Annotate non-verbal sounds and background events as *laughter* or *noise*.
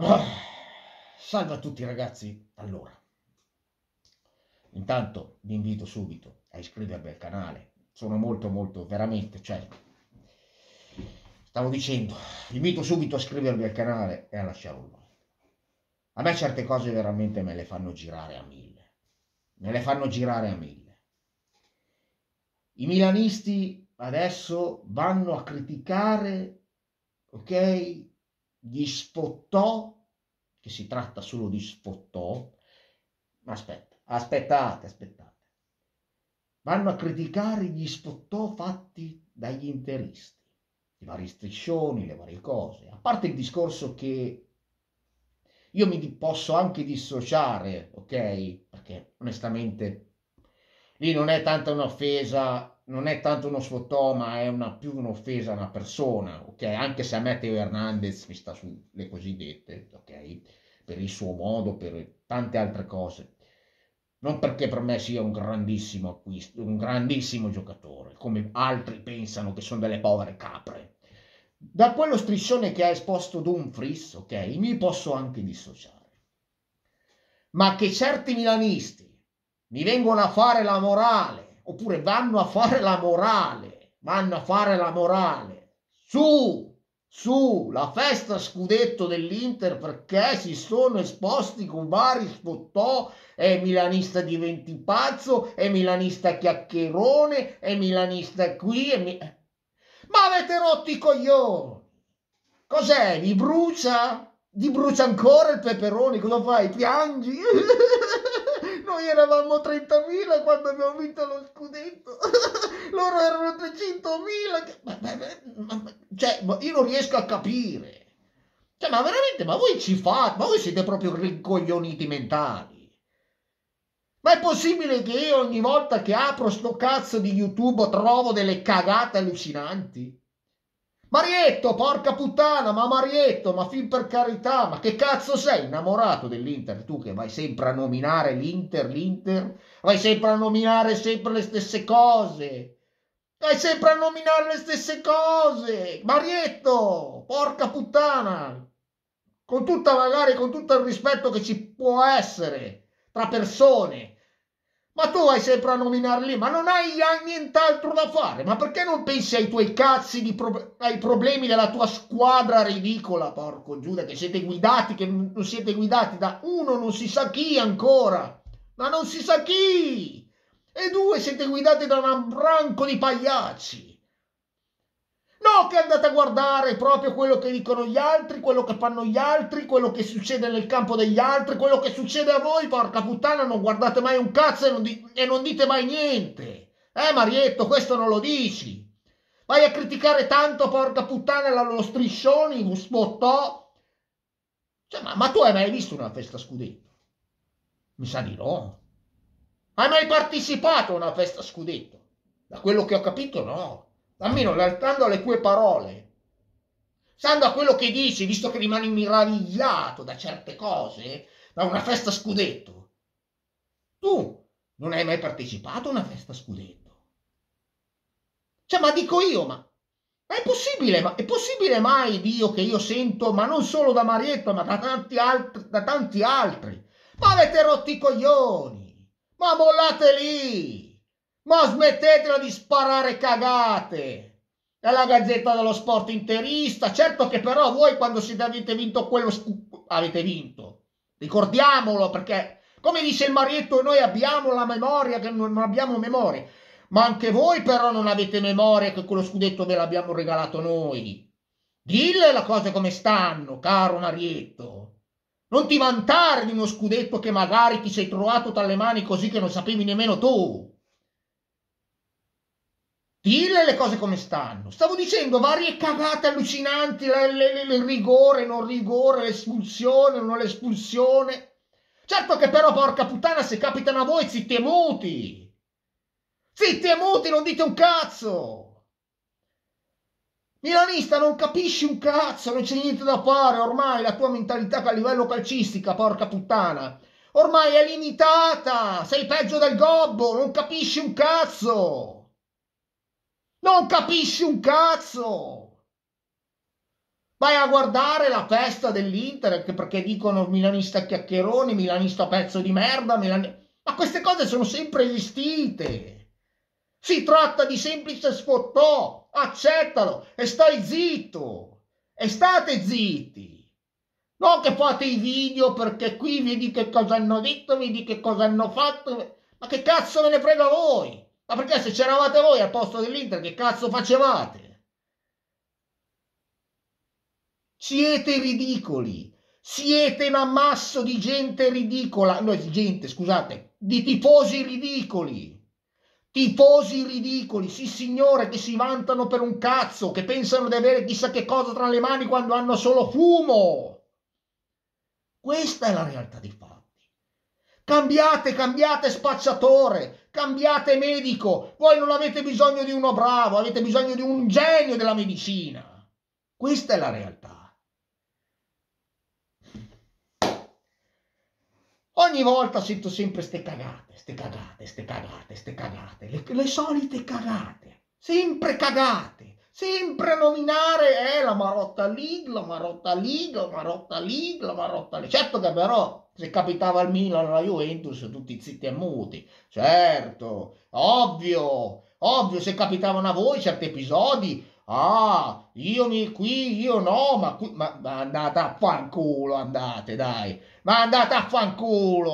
Oh, salve a tutti ragazzi. Allora, intanto vi invito subito a iscrivervi al canale. Sono molto molto veramente, cioè, stavo dicendo, vi invito subito a iscrivervi al canale e a lasciare un like. A me certe cose veramente me le fanno girare a mille. Me le fanno girare a mille. I milanisti adesso vanno a criticare, ok, gli sfottò, che si tratta solo di sfottò, ma aspetta, aspettate, aspettate, vanno a criticare gli sfottò fatti dagli interisti, i vari striscioni, le varie cose, a parte il discorso che io mi posso anche dissociare, ok? Perché onestamente lì non è tanta un'offesa non è tanto uno sfottò, ma è una, più un'offesa a una persona, ok? Anche se a me Teo Hernandez mi sta sulle cosiddette, ok? Per il suo modo, per tante altre cose. Non perché per me sia un grandissimo acquisto, un grandissimo giocatore, come altri pensano che sono delle povere capre. Da quello striscione che ha esposto Dumfries, ok? Mi posso anche dissociare. Ma che certi milanisti mi vengono a fare la morale oppure vanno a fare la morale, vanno a fare la morale su, su la festa scudetto dell'Inter perché si sono esposti con vari sfottò, è milanista diventi pazzo, è milanista chiacchierone, è milanista qui, è mi... ma avete rotto i coglioni. Cos'è? Vi brucia? Ti brucia ancora il peperone? Cosa fai? Piangi? *laughs* Noi eravamo 30.000 quando abbiamo vinto lo scudetto. *laughs* Loro erano 300.000. Cioè, io non riesco a capire. Cioè, ma veramente, ma voi ci fate? Ma voi siete proprio rincoglioniti mentali. Ma è possibile che io ogni volta che apro sto cazzo di YouTube trovo delle cagate allucinanti? Marietto, porca puttana, ma Marietto, ma fin per carità, ma che cazzo sei innamorato dell'Inter? Tu che vai sempre a nominare l'Inter, l'Inter, vai sempre a nominare sempre le stesse cose. Vai sempre a nominare le stesse cose. Marietto, porca puttana. Con tutta magari con tutto il rispetto che ci può essere tra persone, ma tu vai sempre a nominarli, ma non hai nient'altro da fare. Ma perché non pensi ai tuoi cazzi, pro- ai problemi della tua squadra ridicola, porco Giuda, che siete guidati, che non siete guidati da uno, non si sa chi ancora, ma non si sa chi. E due, siete guidati da un branco di pagliacci. No, che andate a guardare proprio quello che dicono gli altri, quello che fanno gli altri, quello che succede nel campo degli altri, quello che succede a voi, porca puttana, non guardate mai un cazzo e non, di- e non dite mai niente. Eh, Marietto, questo non lo dici. Vai a criticare tanto, porca puttana, lo striscioni, spottò. Cioè, ma, ma tu hai mai visto una festa scudetto? Mi sa di no. Hai mai partecipato a una festa scudetto? Da quello che ho capito, no almeno stando alle tue parole, stando a quello che dici, visto che rimani meravigliato da certe cose, da una festa scudetto, tu non hai mai partecipato a una festa scudetto. Cioè, ma dico io, ma è possibile, ma è possibile mai, Dio, che io sento, ma non solo da Marietto, ma da tanti altri, da tanti altri, ma avete rotto i coglioni, ma mollate lì, ma smettetela di sparare cagate! È la gazzetta dello sport interista. Certo che però voi quando siete avete vinto quello avete vinto. Ricordiamolo perché, come dice il Marietto, noi abbiamo la memoria che non abbiamo memoria. Ma anche voi però non avete memoria che quello scudetto ve l'abbiamo regalato noi. Dille le cose come stanno, caro Marietto. Non ti vantare di uno scudetto che magari ti sei trovato tra le mani così che non sapevi nemmeno tu. Dille le cose come stanno. Stavo dicendo varie cagate allucinanti, il rigore, non rigore, l'espulsione, non l'espulsione. Certo che però, porca puttana, se capitano a voi, zitti e muti. Zitti e muti, non dite un cazzo. Milanista, non capisci un cazzo, non c'è niente da fare. Ormai la tua mentalità a livello calcistica, porca puttana, ormai è limitata. Sei peggio del gobbo, non capisci un cazzo. Non capisci un cazzo! Vai a guardare la festa dell'Inter perché dicono milanista chiacchieroni, milanista pezzo di merda, milan... ma queste cose sono sempre esistite. Si tratta di semplice sfottò, accettalo e stai zitto. E state zitti. Non che fate i video perché qui vedi che cosa hanno detto, vedi che cosa hanno fatto. Ma che cazzo ve ne frega voi? Ma perché se c'eravate voi al posto dell'Inter, che cazzo facevate? Siete ridicoli. Siete un ammasso di gente ridicola. No, gente, scusate, di tifosi ridicoli. Tifosi ridicoli, sì signore, che si vantano per un cazzo, che pensano di avere chissà che cosa tra le mani quando hanno solo fumo. Questa è la realtà dei fatti. Cambiate, cambiate spacciatore, cambiate medico. Voi non avete bisogno di uno bravo, avete bisogno di un genio della medicina. Questa è la realtà. Ogni volta sento sempre ste cagate, ste cagate, ste cagate, ste cagate, le, le solite cagate, sempre cagate, sempre nominare eh, la Marotta League, la Marotta League, la Marotta League, la Marotta League. Certo che però se capitava il Milan o la Juventus tutti zitti e muti, certo, ovvio, ovvio se capitavano a voi certi episodi, ah, io mi qui, io no, ma, qui, ma, ma andate a fanculo, andate dai, ma andate a fanculo.